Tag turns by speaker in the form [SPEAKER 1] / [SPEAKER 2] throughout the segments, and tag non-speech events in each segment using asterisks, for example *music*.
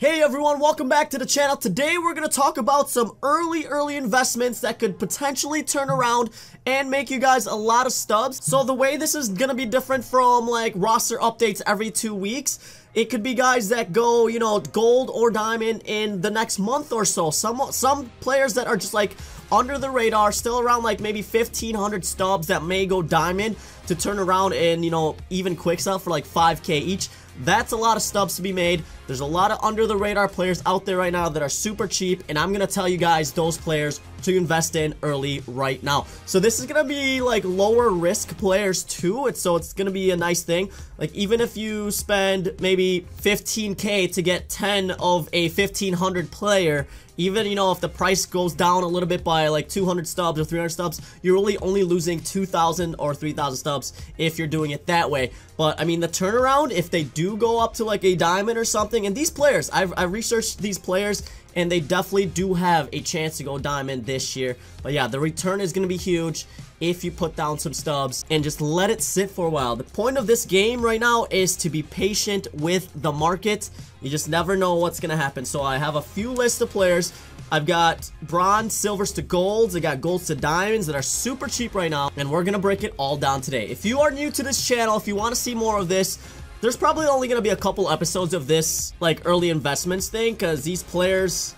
[SPEAKER 1] Hey everyone, welcome back to the channel. Today we're going to talk about some early, early investments that could potentially turn around and make you guys a lot of stubs. So the way this is going to be different from like roster updates every two weeks, it could be guys that go, you know, gold or diamond in the next month or so. Some, some players that are just like under the radar, still around like maybe 1,500 stubs that may go diamond to turn around and, you know, even quick sell for like 5k each. That's a lot of stubs to be made. There's a lot of under the radar players out there right now that are super cheap and I'm going to tell you guys those players to invest in early right now. So this is going to be like lower risk players too. It's, so it's going to be a nice thing. Like even if you spend maybe 15k to get 10 of a 1500 player, even, you know, if the price goes down a little bit by like 200 stubs or 300 stubs, you're really only losing 2,000 or 3,000 stubs if you're doing it that way. But, I mean, the turnaround, if they do go up to like a diamond or something, and these players, I've, I've researched these players, and they definitely do have a chance to go diamond this year. But yeah, the return is going to be huge if you put down some stubs and just let it sit for a while. The point of this game right now is to be patient with the market. You just never know what's going to happen. So I have a few lists of players. I've got bronze, silvers to golds. I got golds to diamonds that are super cheap right now. And we're going to break it all down today. If you are new to this channel, if you want to see more of this, there's probably only going to be a couple episodes of this, like, early investments thing, because these players,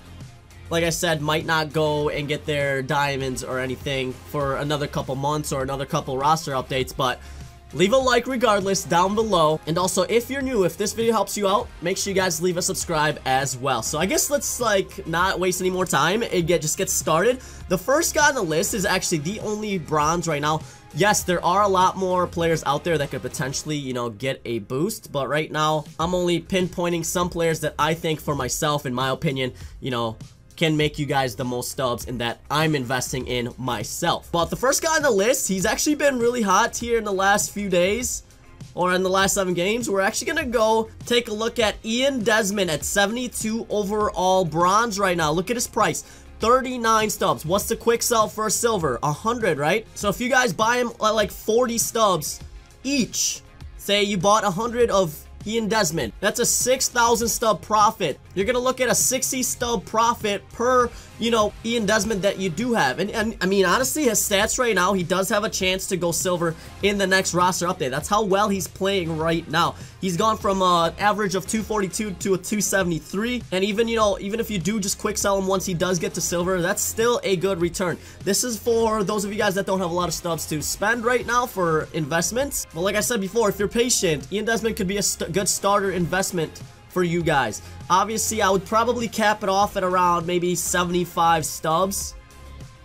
[SPEAKER 1] like I said, might not go and get their diamonds or anything for another couple months or another couple roster updates, but leave a like regardless down below. And also, if you're new, if this video helps you out, make sure you guys leave a subscribe as well. So I guess let's, like, not waste any more time and get just get started. The first guy on the list is actually the only bronze right now yes, there are a lot more players out there that could potentially, you know, get a boost. But right now, I'm only pinpointing some players that I think for myself, in my opinion, you know, can make you guys the most stubs and that I'm investing in myself. But the first guy on the list, he's actually been really hot here in the last few days or in the last seven games, we're actually going to go take a look at Ian Desmond at 72 overall bronze right now. Look at his price. 39 stubs. What's the quick sell for silver? 100, right? So if you guys buy him at like 40 stubs each, say you bought 100 of Ian Desmond. That's a 6,000 stub profit. You're going to look at a 60 stub profit per, you know, Ian Desmond that you do have. And, and I mean, honestly, his stats right now, he does have a chance to go silver in the next roster update. That's how well he's playing right now. He's gone from an average of 242 to a 273. And even, you know, even if you do just quick sell him once he does get to silver, that's still a good return. This is for those of you guys that don't have a lot of stubs to spend right now for investments. But like I said before, if you're patient, Ian Desmond could be a st good starter investment for you guys. Obviously, I would probably cap it off at around maybe 75 stubs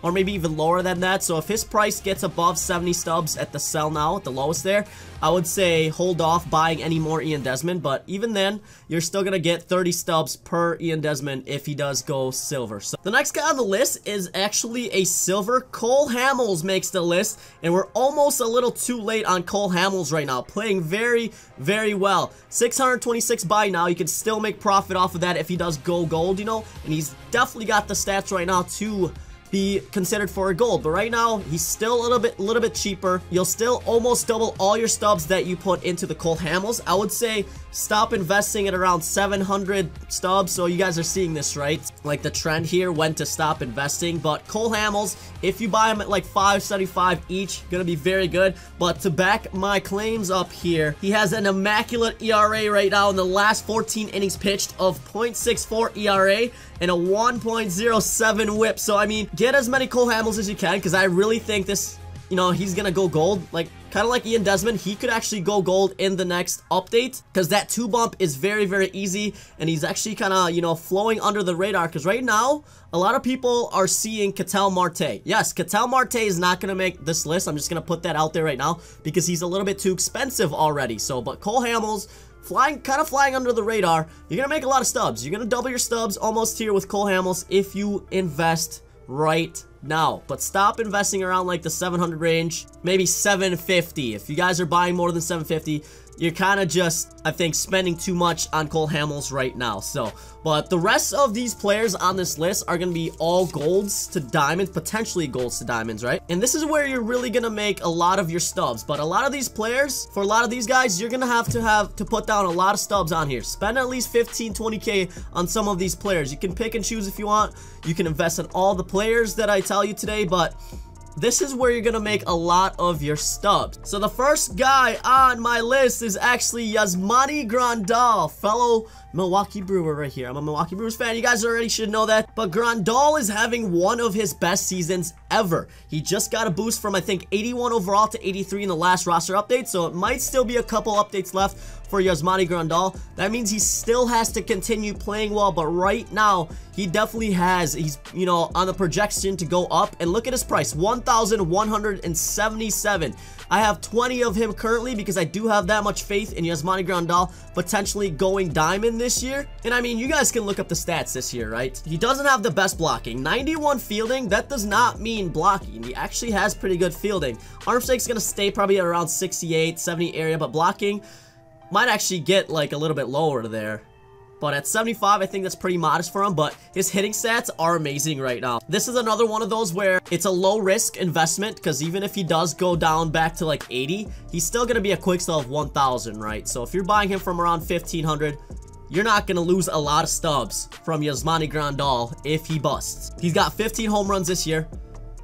[SPEAKER 1] or maybe even lower than that. So if his price gets above 70 stubs at the sell now, at the lowest there, I would say hold off buying any more Ian Desmond. But even then, you're still going to get 30 stubs per Ian Desmond if he does go silver. So the next guy on the list is actually a silver. Cole Hamels makes the list. And we're almost a little too late on Cole Hamels right now. Playing very, very well. 626 buy now. You can still make profit off of that if he does go gold, you know. And he's definitely got the stats right now to be considered for a gold. But right now, he's still a little bit, a little bit cheaper. You'll still almost double all your stubs that you put into the Cole Hamels. I would say stop investing at around 700 stubs. So you guys are seeing this, right? Like the trend here when to stop investing. But Cole Hamels, if you buy them at like 575 each, gonna be very good. But to back my claims up here, he has an immaculate ERA right now in the last 14 innings pitched of 0.64 ERA and a 1.07 whip. So, I mean, get as many Cole Hamels as you can because I really think this, you know, he's to go gold. Like, kind of like Ian Desmond, he could actually go gold in the next update because that two bump is very, very easy and he's actually kind of, you know, flowing under the radar because right now, a lot of people are seeing Ketel Marte. Yes, Ketel Marte is not going to make this list. I'm just going to put that out there right now because he's a little bit too expensive already. So, but Cole Hamels flying, kind of flying under the radar. You're going to make a lot of stubs. You're going to double your stubs almost here with Cole Hamels if you invest right now. But stop investing around like the 700 range, maybe 750. If you guys are buying more than 750, you're kind of just, I think, spending too much on Cole Hamels right now. So, but the rest of these players on this list are going to be all golds to diamonds, potentially golds to diamonds, right? And this is where you're really going to make a lot of your stubs. But a lot of these players, for a lot of these guys, you're going to have to have to put down a lot of stubs on here. Spend at least 15, 20k on some of these players. You can pick and choose if you want. You can invest in all the players that I tell you today, but this is where you're gonna make a lot of your stubs. So the first guy on my list is actually Yasmani Grandal, fellow Milwaukee Brewer right here. I'm a Milwaukee Brewers fan. You guys already should know that. But Grandal is having one of his best seasons ever. He just got a boost from, I think, 81 overall to 83 in the last roster update. So it might still be a couple updates left for Yasmani Grandal. That means he still has to continue playing well. But right now, he definitely has. He's, you know, on the projection to go up. And look at his price, 1,177. I have 20 of him currently because I do have that much faith in Yasmani Grandal potentially going diamond this year. And I mean, you guys can look up the stats this year, right? He doesn't have the best blocking. 91 fielding, that does not mean blocking. He actually has pretty good fielding. Arm is going to stay probably at around 68, 70 area, but blocking might actually get like a little bit lower there. But at 75, I think that's pretty modest for him, but his hitting stats are amazing right now. This is another one of those where it's a low risk investment because even if he does go down back to like 80, he's still going to be a quick sell of 1,000, right? So if you're buying him from around 1,500, you're not going to lose a lot of stubs from Yasmani Grandal if he busts. He's got 15 home runs this year.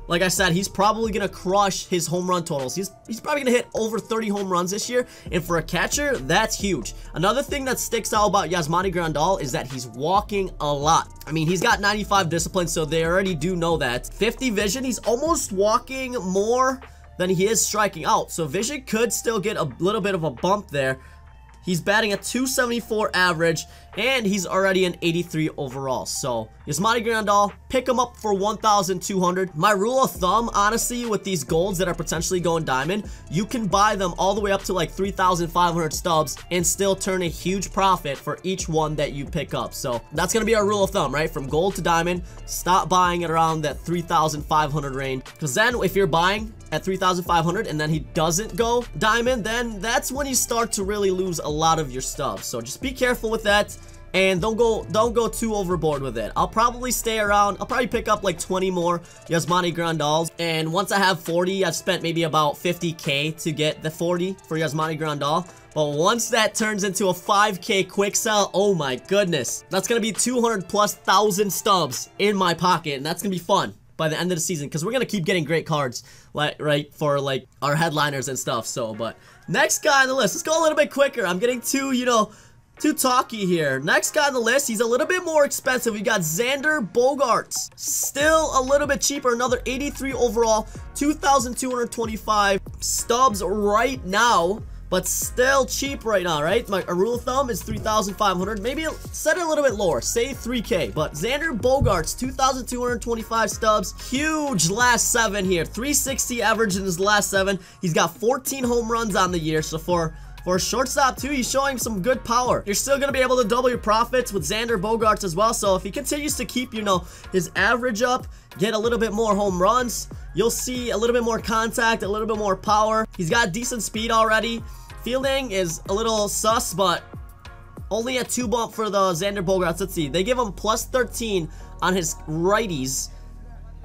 [SPEAKER 1] Like I said, he's probably going to crush his home run totals. He's, he's probably going to hit over 30 home runs this year. And for a catcher, that's huge. Another thing that sticks out about Yasmani Grandal is that he's walking a lot. I mean, he's got 95 discipline, so they already do know that. 50 vision, he's almost walking more than he is striking out. So vision could still get a little bit of a bump there. He's batting a 274 average, and he's already an 83 overall. So, Yasmani Grandal, pick him up for 1,200. My rule of thumb, honestly, with these golds that are potentially going diamond, you can buy them all the way up to like 3,500 stubs and still turn a huge profit for each one that you pick up. So, that's going to be our rule of thumb, right? From gold to diamond, stop buying at around that 3,500 range. Because then, if you're buying at 3,500 and then he doesn't go diamond, then that's when you start to really lose a lot of your stuff. So just be careful with that and don't go don't go too overboard with it. I'll probably stay around. I'll probably pick up like 20 more Yasmani Grandals. And once I have 40, I've spent maybe about 50k to get the 40 for Yasmani Grandal. But once that turns into a 5k quick sell, oh my goodness. That's going to be 200 plus thousand stubs in my pocket. And that's going to be fun by the end of the season because we're gonna keep getting great cards like right for like our headliners and stuff so but next guy on the list let's go a little bit quicker. I'm getting too you know too talky here. Next guy on the list he's a little bit more expensive. We got xander Bogaerts. Still a little bit cheaper another 83 overall 2225 stubs right now but still cheap right now, right? My rule of thumb is 3,500. Maybe set it a little bit lower, say 3K. But Xander Bogaerts, 2,225 stubs, huge last seven here. 360 average in his last seven. He's got 14 home runs on the year, so for for a shortstop, too, he's showing some good power. You're still going to be able to double your profits with Xander Bogaerts as well. So if he continues to keep, you know, his average up, get a little bit more home runs, you'll see a little bit more contact, a little bit more power. He's got decent speed already. Fielding is a little sus, but only a 2 bump for the Xander Bogaerts. Let's see. They give him plus 13 on his righties.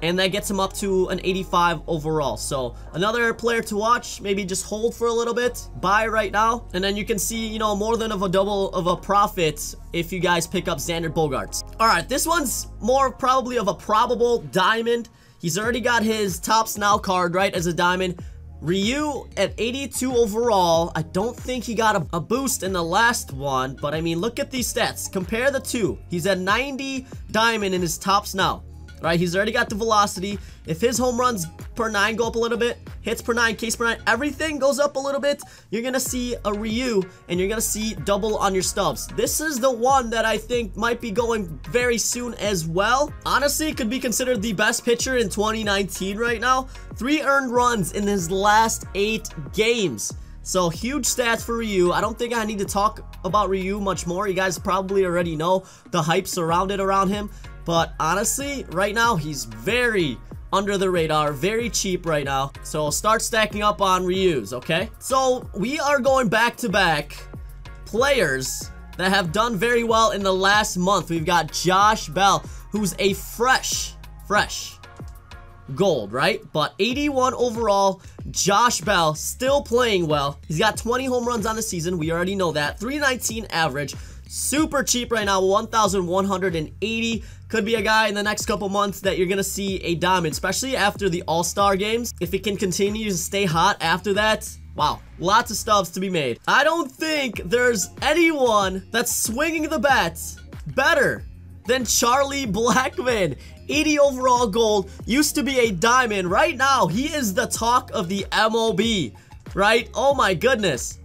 [SPEAKER 1] And that gets him up to an 85 overall. So another player to watch. Maybe just hold for a little bit. Buy right now. And then you can see, you know, more than of a double of a profit if you guys pick up Xander Bogaerts. Alright, this one's more probably of a probable diamond. He's already got his Topps Now card, right, as a diamond. Ryu at 82 overall. I don't think he got a, a, boost in the last one, but I mean, look at these stats. Compare the two. He's at 90 diamond in his Topps Now right? He's already got the velocity. If his home runs per nine go up a little bit, hits per nine, K's per nine, everything goes up a little bit, you're going to see a Ryu and you're going to see double on your stubs. This is the one that I think might be going very soon as well. Honestly, could be considered the best pitcher in 2019 right now. Three earned runs in his last eight games. So huge stats for Ryu. I don't think I need to talk about Ryu much more. You guys probably already know the hype surrounded around him. But honestly, right now, he's very, under the radar, very cheap right now. So start stacking up on Ryus, okay? So we are going back to back players that have done very well in the last month. We've got Josh Bell, who's a fresh, fresh gold, right? But 81 overall, Josh Bell still playing well. He's got 20 home runs on the season. We already know that. 319 average. Super cheap right now, 1,180. Could be a guy in the next couple months that you're to see a diamond, especially after the All-Star games. If he can continue to stay hot after that, wow, lots of stuffs to be made. I don't think there's anyone that's swinging the bats better than Charlie *laughs* Blackmon. 80 overall gold, used to be a diamond. Right now, he is the talk of the MLB, right? Oh my goodness.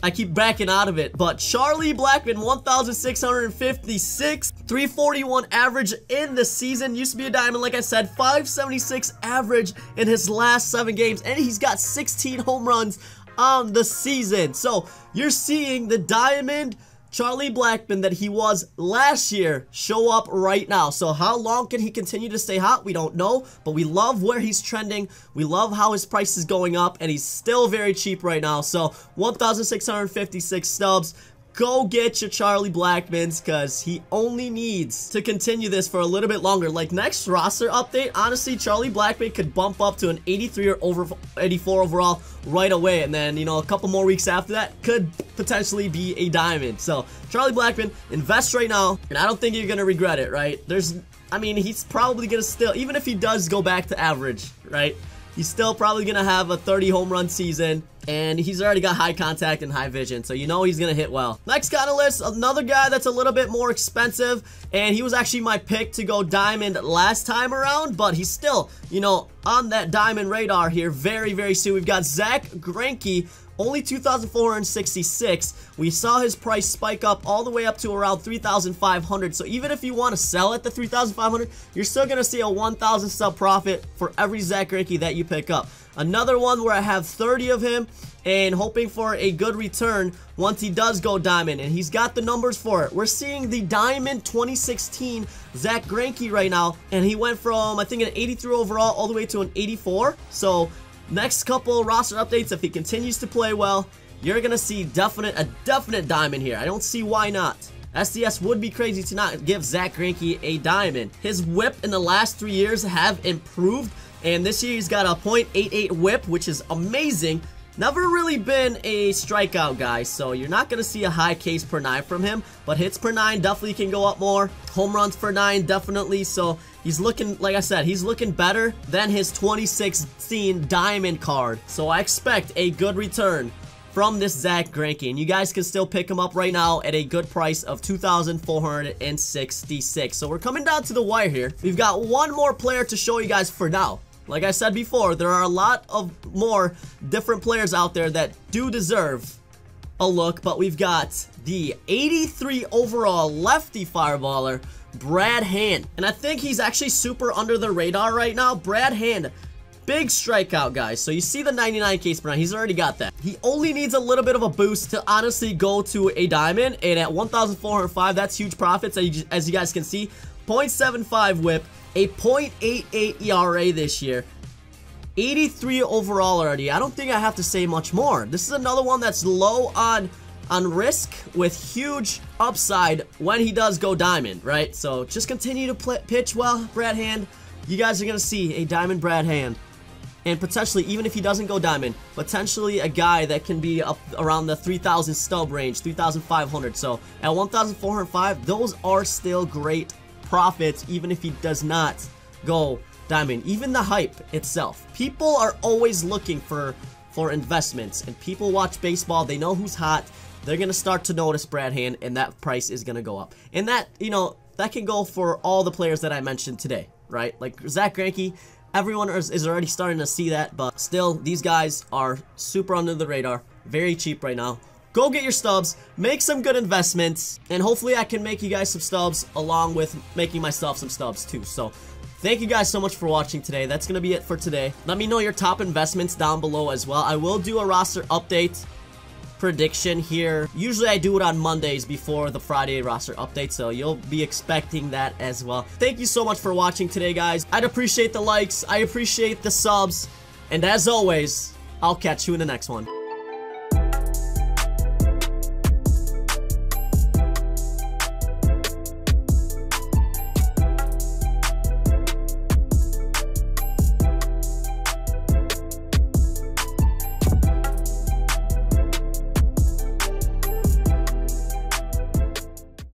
[SPEAKER 1] I keep backing out of it, but Charlie Blackmon, 1,656, 341 average in the season, used to be a diamond, like I said, 576 average in his last seven games, and he's got 16 home runs on the season. So, you're seeing the diamond Charlie Blackmon that he was last year show up right now. So how long can he continue to stay hot? We don't know, but we love where he's trending. We love how his price is going up, and he's still very cheap right now. So 1,656 stubs go get your Charlie Blackmons because he only needs to continue this for a little bit longer. Like next roster update, honestly, Charlie Blackmon could bump up to an 83 or over 84 overall right away. And then, you know, a couple more weeks after that could potentially be a diamond. So Charlie Blackmon, invest right now. And I don't think you're going to regret it, right? There's, I mean, he's probably going to still, even if he does go back to average, right? He's still probably going to have a 30 home run season and he's already got high contact and high vision, so you know he's gonna hit well. Next on the list, another guy that's a little bit more expensive, and he was actually my pick to go diamond last time around, but he's still, you know, on that diamond radar here very, very soon. We've got Zack Greinke, only 2,466. We saw his price spike up all the way up to around 3,500. So even if you want to sell at the 3,500, you're still going to see a 1,000 sub profit for every Zack Greinke that you pick up. Another one where I have 30 of him and hoping for a good return once he does go diamond and he's got the numbers for it. We're seeing the diamond 2016 zack Greinke right now and he went from I think an 83 overall all the way to an 84 so next couple roster updates if he continues to play well you're gonna see definite a definite diamond here. I don't see why not. SDS would be crazy to not give Zack Greinke a diamond. His whip in the last three years have improved and this year he's got a .88 whip, which is amazing. Never really been a strikeout guy, so you're not going to see a high K's per 9 from him. But hits per 9 definitely can go up more. Home runs per 9 definitely, so he's looking, like I said, he's looking better than his 2016 Diamond card. So I expect a good return from this Zack Greinke. And you guys can still pick him up right now at a good price of 2,466. So we're coming down to the wire here. We've got one more player to show you guys for now. Like I said before, there are a lot of more different players out there that do deserve a look, but we've got the 83 overall lefty fireballer, Brad Hand. And I think he's actually super under the radar right now. Brad Hand, big strikeout, guys. So you see the 99 K's per nine. He's already got that. He only needs a little bit of a boost to honestly go to a diamond. And at 1,405, that's huge profits, as you guys can see. 0.75 whip, a .88 ERA this year. 83 overall already. I don't think I have to say much more. This is another one that's low on on risk with huge upside when he does go diamond, right? So just continue to play, pitch well, Brad Hand. You guys are going to see a diamond Brad Hand. And potentially, even if he doesn't go diamond, potentially a guy that can be up around the 3,000 stub range, 3,500. So at 1,405, those are still great profits even if he does not go diamond. Even the hype itself. People are always looking for, for investments and people watch baseball. They know who's hot. They're going to start to notice Brad Hand and that price is going to go up. And that, you know, that can go for all the players that I mentioned today, right? Like Zack Greinke, everyone is, is already starting to see that, but still, these guys are super under the radar, very cheap right now. Go get your stubs, make some good investments, and hopefully I can make you guys some stubs along with making myself some stubs too. So Thank you guys so much for watching today. That's going to be it for today. Let me know your top investments down below as well. I will do a roster update prediction here. Usually I do it on Mondays before the Friday roster update, so you'll be expecting that as well. Thank you so much for watching today, guys. I'd appreciate the likes. I appreciate the subs. And as always, I'll catch you in the next one.